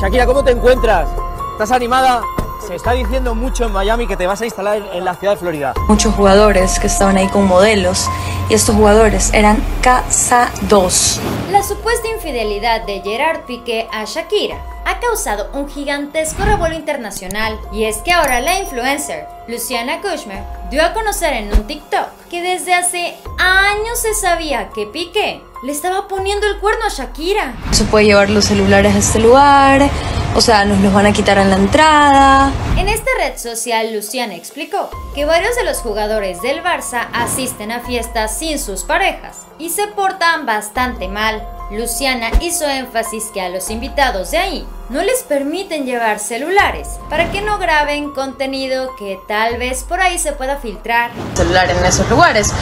Shakira, ¿cómo te encuentras? ¿Estás animada? Se está diciendo mucho en Miami que te vas a instalar en la ciudad de Florida. Muchos jugadores que estaban ahí con modelos y estos jugadores eran casados. La supuesta infidelidad de Gerard Piqué a Shakira ha causado un gigantesco revuelo internacional y es que ahora la influencer Luciana Kushmer dio a conocer en un TikTok que desde hace años se sabía que Piqué le estaba poniendo el cuerno a Shakira. Se puede llevar los celulares a este lugar, o sea, nos los van a quitar en la entrada. En esta red social, Luciana explicó que varios de los jugadores del Barça asisten a fiestas sin sus parejas y se portan bastante mal. Luciana hizo énfasis que a los invitados de ahí no les permiten llevar celulares para que no graben contenido que tal vez por ahí se pueda filtrar. Celular en esos lugares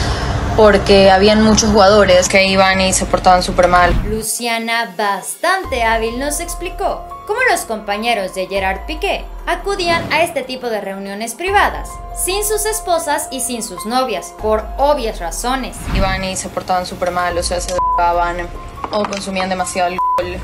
porque habían muchos jugadores que iban y se portaban súper mal. Luciana, bastante hábil, nos explicó cómo los compañeros de Gerard Piqué acudían a este tipo de reuniones privadas, sin sus esposas y sin sus novias, por obvias razones. Iban y se portaban súper mal, o sea, se drogaban o consumían demasiado alcohol.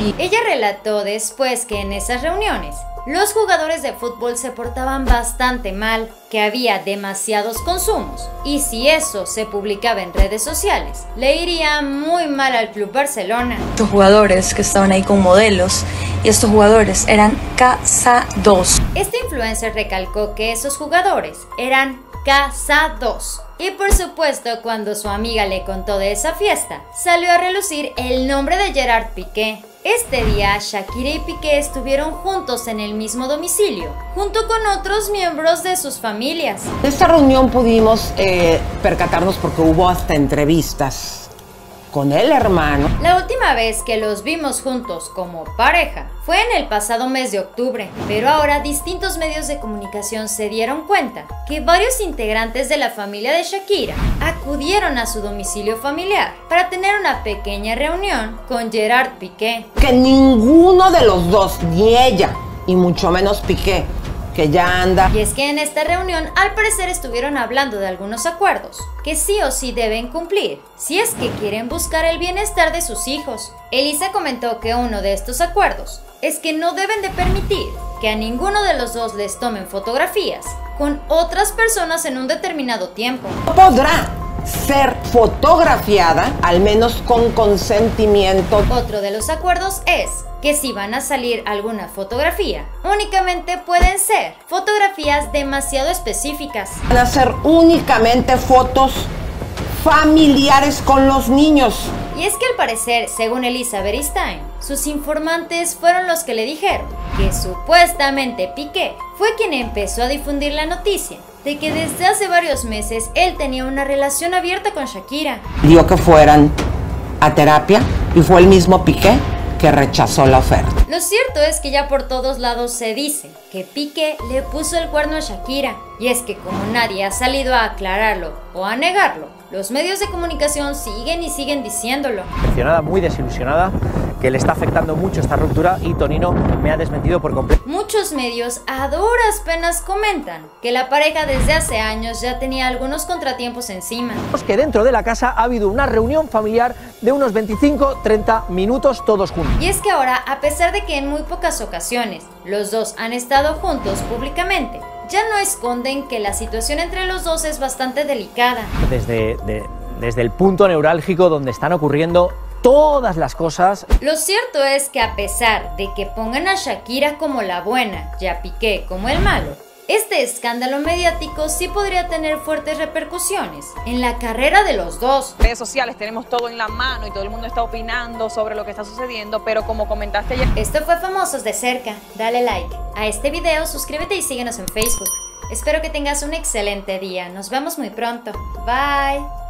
Y ella relató después que en esas reuniones los jugadores de fútbol se portaban bastante mal, que había demasiados consumos, y si eso se publicaba en redes sociales, le iría muy mal al Club Barcelona. Muchos jugadores que estaban ahí con modelos, y estos jugadores eran casados. Este influencer recalcó que esos jugadores eran casados. Y por supuesto, cuando su amiga le contó de esa fiesta, salió a relucir el nombre de Gerard Piqué, este día, Shakira y Piqué estuvieron juntos en el mismo domicilio, junto con otros miembros de sus familias. En esta reunión pudimos eh, percatarnos porque hubo hasta entrevistas con el hermano. La última vez que los vimos juntos como pareja fue en el pasado mes de octubre, pero ahora distintos medios de comunicación se dieron cuenta que varios integrantes de la familia de Shakira acudieron a su domicilio familiar para tener una pequeña reunión con Gerard Piqué. Que ninguno de los dos, ni ella, y mucho menos Piqué, que ya anda. Y es que en esta reunión al parecer estuvieron hablando de algunos acuerdos que sí o sí deben cumplir si es que quieren buscar el bienestar de sus hijos. Elisa comentó que uno de estos acuerdos es que no deben de permitir que a ninguno de los dos les tomen fotografías con otras personas en un determinado tiempo. No podrá ser fotografiada, al menos con consentimiento. Otro de los acuerdos es que si van a salir alguna fotografía, únicamente pueden ser fotografías demasiado específicas. Van a ser únicamente fotos familiares con los niños. Y es que al parecer, según Elizabeth Stein, sus informantes fueron los que le dijeron que supuestamente Piqué fue quien empezó a difundir la noticia de que desde hace varios meses él tenía una relación abierta con Shakira. Dio que fueran a terapia y fue el mismo Piqué que rechazó la oferta. Lo cierto es que ya por todos lados se dice que Piqué le puso el cuerno a Shakira. Y es que como nadie ha salido a aclararlo o a negarlo, los medios de comunicación siguen y siguen diciéndolo. Decepcionada, muy desilusionada, que le está afectando mucho esta ruptura y Tonino me ha desmentido por completo. Muchos medios a duras penas comentan que la pareja desde hace años ya tenía algunos contratiempos encima. Que dentro de la casa ha habido una reunión familiar de unos 25-30 minutos todos juntos. Y es que ahora, a pesar de que en muy pocas ocasiones los dos han estado juntos públicamente, ya no esconden que la situación entre los dos es bastante delicada. Desde, desde el punto neurálgico donde están ocurriendo todas las cosas. Lo cierto es que a pesar de que pongan a Shakira como la buena y a Piqué como el malo, este escándalo mediático sí podría tener fuertes repercusiones en la carrera de los dos. redes sociales tenemos todo en la mano y todo el mundo está opinando sobre lo que está sucediendo, pero como comentaste ayer... Esto fue Famosos de Cerca. Dale like a este video, suscríbete y síguenos en Facebook. Espero que tengas un excelente día. Nos vemos muy pronto. Bye.